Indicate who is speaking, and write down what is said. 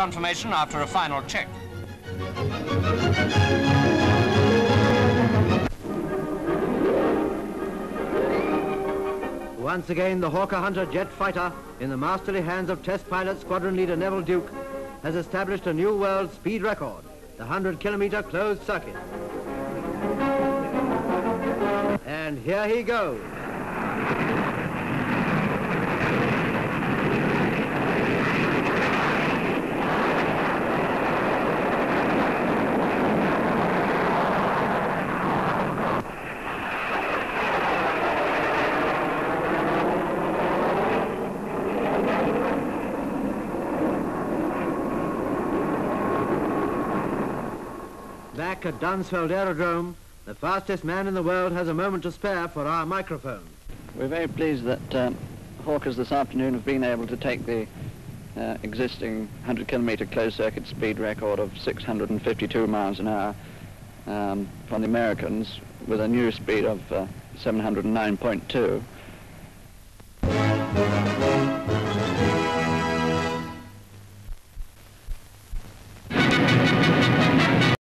Speaker 1: confirmation after a final check.
Speaker 2: Once again, the Hawker Hunter jet fighter, in the masterly hands of test pilot squadron leader Neville Duke, has established a new world speed record, the 100-kilometer closed circuit. And here he goes. Back at Dunsfold Aerodrome, the fastest man in the world has a moment to spare for our microphone.
Speaker 3: We're very pleased that um, Hawkers this afternoon have been able to take the uh, existing 100 kilometre closed circuit speed record of 652 miles an hour um, from the Americans with a new speed of uh, 709.2.